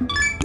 you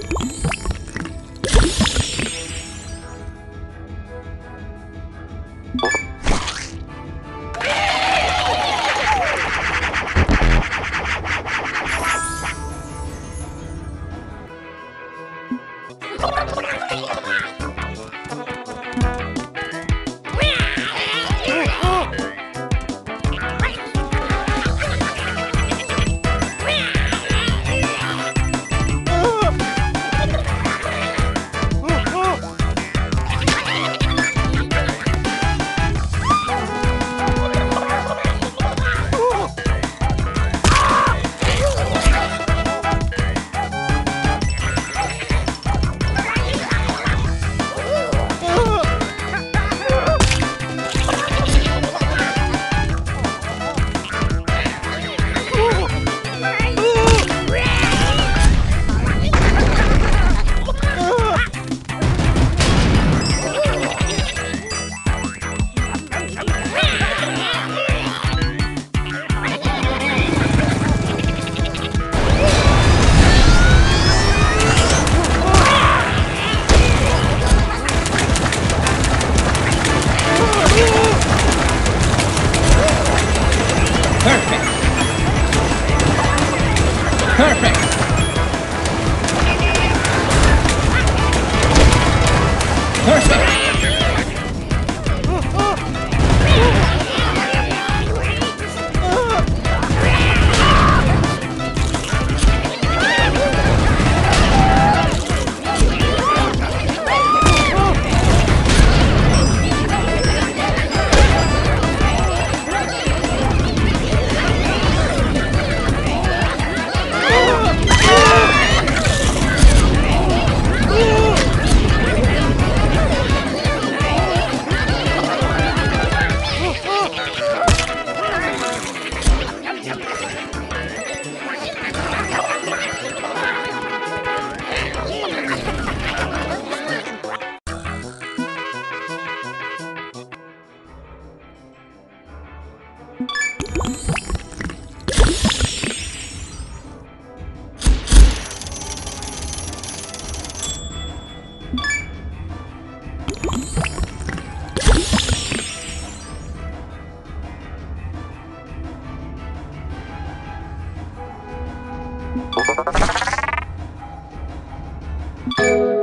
Perfect.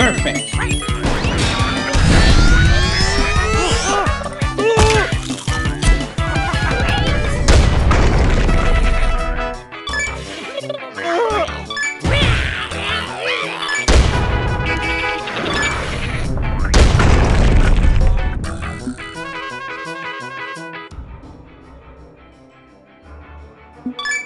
Perfect. you